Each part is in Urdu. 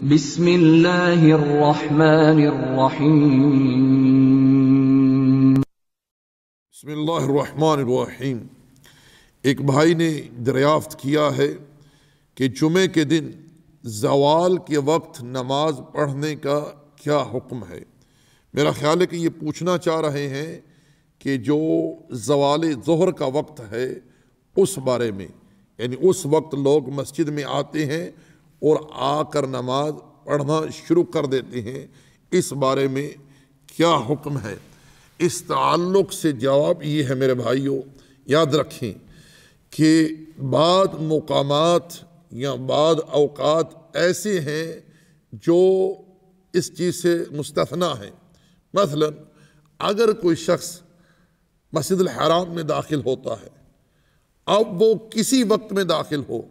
بسم اللہ الرحمن الرحیم بسم اللہ الرحمن الرحیم ایک بھائی نے دریافت کیا ہے کہ جمعے کے دن زوال کے وقت نماز پڑھنے کا کیا حکم ہے؟ میرا خیال ہے کہ یہ پوچھنا چاہ رہے ہیں کہ جو زوال ظہر کا وقت ہے، اس بارے میں یعنی اس وقت لوگ مسجد میں آتے ہیں اور آ کر نماز پڑھنا شروع کر دیتے ہیں۔ اس بارے میں کیا حکم ہے؟ اس تعلق سے جواب یہ ہے میرے بھائیوں یاد رکھیں کہ بعض مقامات یا بعض اوقات ایسے ہیں جو اس چیز سے مستثنا ہیں۔ مثلا اگر کوئی شخص مسجد الحرام میں داخل ہوتا ہے، اب وہ کسی وقت میں داخل ہو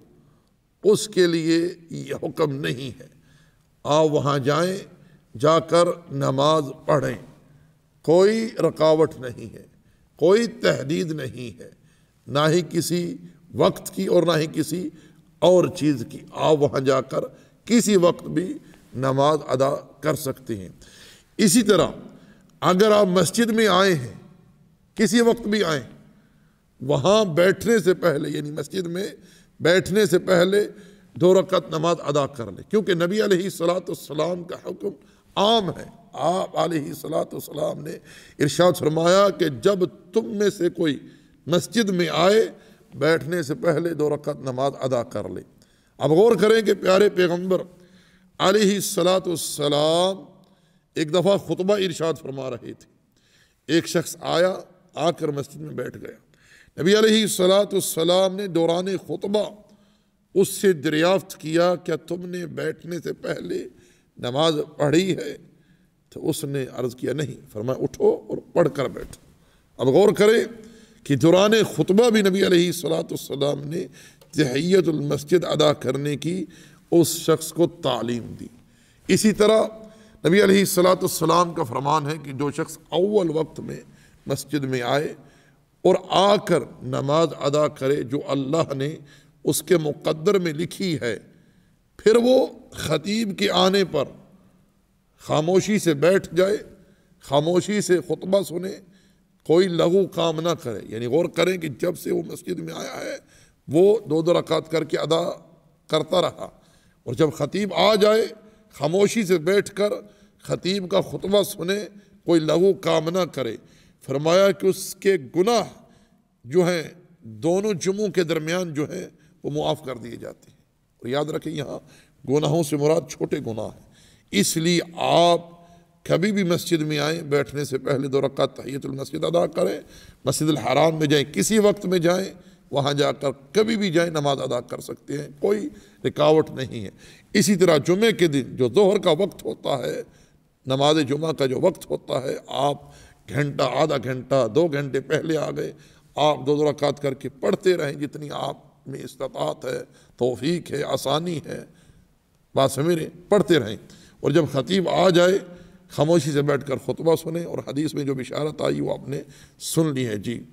اس کے لیے یہ حکم نہیں ہے۔ آپ وہاں جائیں، جا کر نماز پڑھیں۔ کوئی رکاوٹ نہیں ہے، کوئی تحدید نہیں ہے۔ نہ ہی کسی وقت کی اور نہ ہی کسی اور چیز کی۔ آپ وہاں جا کر کسی وقت بھی نماز ادا کر سکتے ہیں۔ اسی طرح اگر آپ مسجد میں آئے ہیں، کسی وقت بھی آئیں، وہاں بیٹھنے سے پہلے یعنی مسجد میں بیٹھنے سے پہلے دو رکعت نماز ادا کر لیں۔ کیونکہ نبی علیہ صلاۃ السلام کا حکم عام ہے۔ آپ علیہ صلاۃ السلام نے ارشاد فرمایا کہ جب تم میں سے کوئی مسجد میں آئے، بیٹھنے سے پہلے دو رکعت نماز ادا کر لے۔ اب غور کریں کہ پیارے پیغمبر علیہ صلاۃ السلام ایک دفعہ خطبہ ارشاد فرما رہے تھے۔ ایک شخص آیا، آ کر مسجد میں بیٹھ گیا۔ نبی علیہ صلاۃ السلام نے دوران خطبہ اس سے دریافت کیا کیا تم نے بیٹھنے سے پہلے نماز پڑھی ہے تو اس نے عرض کیا نہیں، فرمایا اٹھو اور پڑھ کر بیٹھو اب غور کریں کہ دوران خطبہ بھی نبی علیہ صلاۃ السلام نے تحیت المسجد ادا کرنے کی اس شخص کو تعلیم دی۔ اسی طرح نبی علیہ صلاۃ السلام کا فرمان ہے کہ جو شخص اول وقت میں مسجد میں آئے اور آ کر نماز ادا کرے جو اللہ نے اس کے مقدر میں لکھی ہے۔ پھر وہ خطیب کے آنے پر خاموشی سے بیٹھ جائے، خاموشی سے خطبہ سنے، کوئی لغو کام نہ کرے۔ یعنی غور کریں کہ جب سے وہ مسجد میں آیا ہے، وہ دو دو رکعت کر کے ادا کرتا رہا۔ اور جب خطیب آ جائے، خاموشی سے بیٹھ کر خطیب کا خطبہ سنے، کوئی لغو کام نہ کرے۔ فرمایا کہ اس کے گناہ جو ہیں، دونوں جمعوں کے درمیان جو ہیں، وہ معاف کر دیے جاتے ہیں۔ اور یاد رکھیں یہاں، گناہوں سے مراد چھوٹے گناہ ہیں۔ اس لیے آپ کبھی بھی مسجد میں آئیں، بیٹھنے سے پہلے دو رکعت تحیت المسجد ادا کریں، مسجد الحرام میں جائیں، کسی وقت میں جائیں، وہاں جا کر کبھی بھی جائیں، نماز ادا کر سکتے ہیں۔ کوئی رکاوٹ نہیں ہے۔ اسی طرح جمعے کے دن جو ظہر کا وقت ہوتا ہے، نماز جمعہ کا جو وقت ہوتا ہے، آپ گھنٹہ، آدھا گھنٹہ، دو گھنٹے پہلے آ گئے۔ آپ دو رکعت کر کے پڑھتے رہیں جتنی آپ میں استطاعت ہے، توفیق ہے، آسانی ہے۔ بات سمیرے پڑھتے رہیں۔ اور جب خطیب آ جائے، خاموشی سے بیٹھ کر خطبہ سنیں اور حدیث میں جو بشارت آئی وہ آپ نے سن لی ہے۔ جی۔